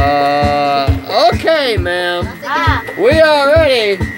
Uh, okay, ma'am. Ah. We are ready.